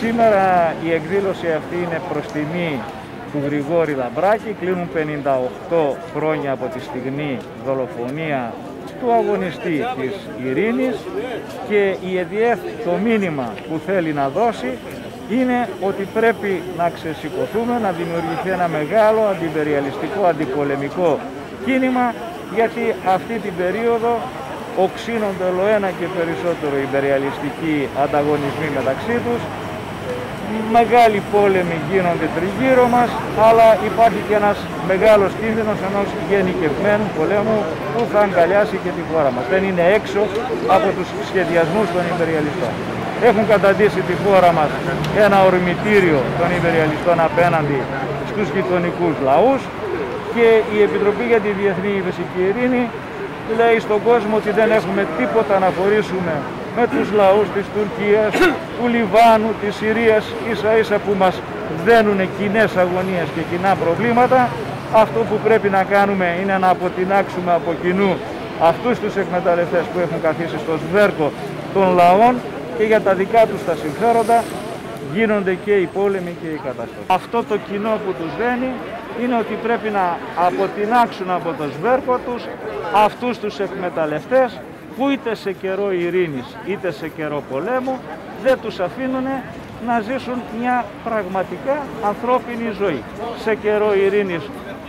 Σήμερα η εκδήλωση αυτή είναι προς τιμή του Γρηγόρη Λαμπράκη. Κλείνουν 58 χρόνια από τη στιγμή δολοφονία του αγωνιστή της Ειρήνης και η ΕΔΙΕΦ το μήνυμα που θέλει να δώσει είναι ότι πρέπει να ξεσηκωθούμε, να δημιουργηθεί ένα μεγάλο αντιπεριαλιστικό, αντιπολεμικό κίνημα γιατί αυτή την περίοδο οξύνονται όλο ένα και περισσότερο οι υπεριαλιστικοί ανταγωνισμοί μεταξύ τους μεγάλοι πόλεμοι γίνονται τριγύρω μας, αλλά υπάρχει και ένας μεγάλος κίνδυνος ενός γενικευμένου πολέμου που θα αγκαλιάσει και τη χώρα μας. Δεν είναι έξω από τους σχεδιασμούς των υπεριαλιστών. Έχουν καταντήσει τη χώρα μας ένα ορμητήριο των υπεριαλιστών απέναντι στους γειτονικούς λαούς και η Επιτροπή για τη Διεθνή Ήβεση και Ειρήνη λέει στον κόσμο ότι δεν έχουμε τίποτα να χωρίσουμε με τους λαούς της Τουρκίας, του Λιβάνου, της Συρίας, ίσα ίσα που μας δένουν κοινές αγωνίες και κοινά προβλήματα. Αυτό που πρέπει να κάνουμε είναι να αποτινάξουμε από κοινού αυτούς τους εκμεταλλευτές που έχουν καθίσει στο σβέρκο των λαών και για τα δικά τους τα συμφέροντα γίνονται και οι πόλεμοι και οι καταστροφές. Αυτό το κοινό που τους δένει είναι ότι πρέπει να αποτινάξουν από το σβέρκο τους αυτούς τους εκμεταλλευτές που είτε σε καιρό ειρήνης είτε σε καιρό πολέμου δεν τους αφήνουν να ζήσουν μια πραγματικά ανθρώπινη ζωή. Σε καιρό ειρήνης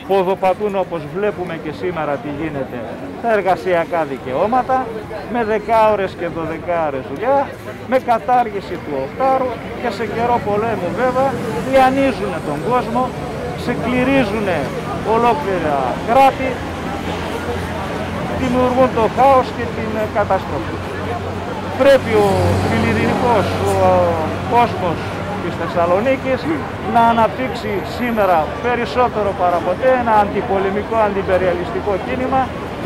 ποδοπατούν όπως βλέπουμε και σήμερα τι γίνεται τα εργασιακά δικαιώματα με δεκάωρες και δωδεκάωρες δουλειά με κατάργηση του οχτάρου και σε καιρό πολέμου βέβαια διανύζουν τον κόσμο ξεκληρίζουν ολόκληρα κράτη δημιουργούν το χάος και την καταστροφή. Πρέπει ο φιλιρινικός ο κόσμος της Θεσσαλονίκης να αναπτύξει σήμερα περισσότερο παραποτέ ένα αντιπολεμικό, αντιπεριαλιστικό κίνημα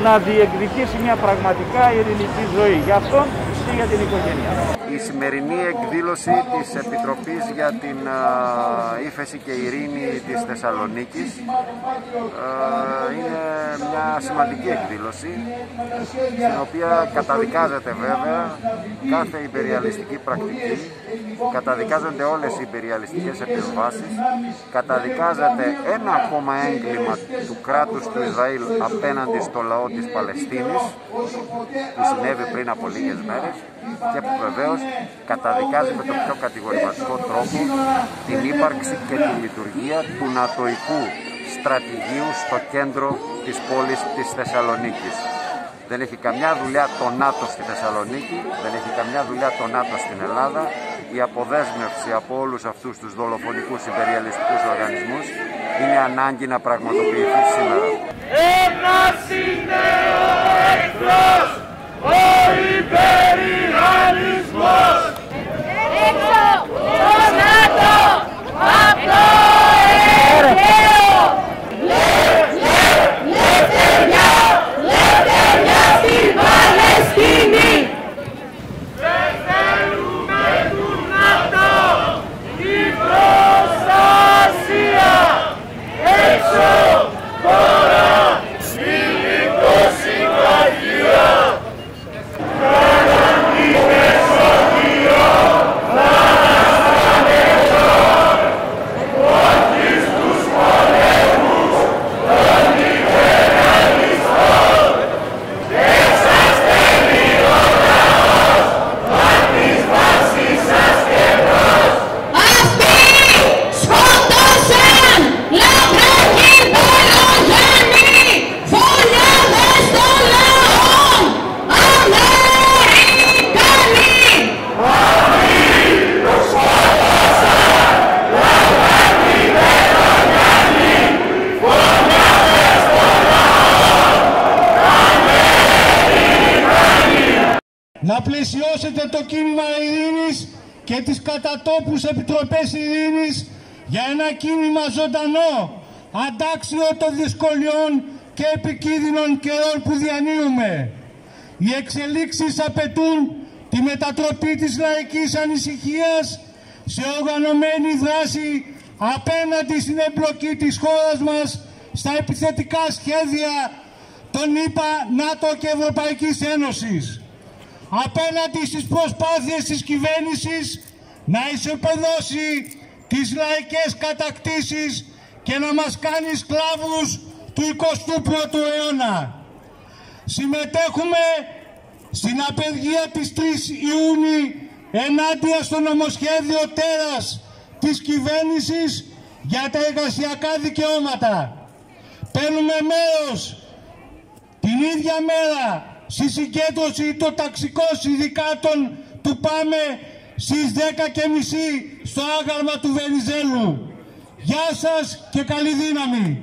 να διεκδικήσει μια πραγματικά ειρηνική ζωή για αυτόν και για την οικογένειά Η σημερινή εκδήλωση της Επιτροπής για την ύφεση και ειρήνη της Θεσσαλονίκης είναι μια σημαντική εκδήλωση στην οποία καταδικάζεται βέβαια κάθε υπεριαλιστική πρακτική καταδικάζονται όλες οι υπεριαλιστικές επεμβάσεις καταδικάζεται ένα ακόμα έγκλημα του κράτους του Ισραήλ απέναντι στο λαό της Παλαιστίνης που συνέβη πριν από λίγες μέρες και που βεβαίως καταδικάζει με τον πιο κατηγορηματικό τρόπο την ύπαρξη και τη λειτουργία του νατοικού στρατηγίου στο κέντρο της πόλης της Θεσσαλονίκης. Δεν έχει καμιά δουλειά το ΝΑΤΟ στη Θεσσαλονίκη, δεν έχει καμιά δουλειά το ΝΑΤΟ στην Ελλάδα. Η αποδέσμευση από όλους αυτούς τους δολοφονικούς υπεριαλιστικούς οργανισμούς είναι ανάγκη να πραγματοποιηθεί σήμερα. Ένας είναι ο εχθρός, ο υπεριαλισμός. Έξω το ΝΑΤΟ, αυτό Ευραίο. Λευτεριά, λευτεριά στην Παλαιστίνη. Δεν θέλουμε του ΝΑΤΟ, την προστασία. Έξω τώρα, ελληνικό συμμαχία. Αυτοί σκότωσαν λαμπράκι Πελογέννη φωλιάδες των λαών Αμερικανοί να πλαισιώσετε το κίνημα ειρήνης και τις κατατόπους επιτροπές ειρήνης για ένα κίνημα ζωντανό, αντάξιο των δυσκολιών και επικίνδυνων καιρών που διανύουμε. Οι εξελίξεις απαιτούν τη μετατροπή της λαϊκής ανησυχίας σε οργανωμένη δράση απέναντι στην εμπλοκή της χώρας μας στα επιθετικά σχέδια των ΗΠΑ, ΝΑΤΟ και Ευρωπαϊκής Ένωσης απέναντι στις προσπάθειες της κυβέρνησης να ισοπεδώσει τις λαϊκές κατακτήσεις και να μας κάνει σκλάβους του 21ου αιώνα. Συμμετέχουμε στην απεργία της 3 Ιούνιου ενάντια στο νομοσχέδιο τέρας της κυβέρνησης για τα εργασιακά δικαιώματα. Παίρνουμε μέρος την ίδια μέρα στη συγκέντρωση των ταξικών συνδικάτων του ΠΑΜΕ στις 10.30 στο άγαλμα του Βενιζέλου. Γεια σας και καλή δύναμη.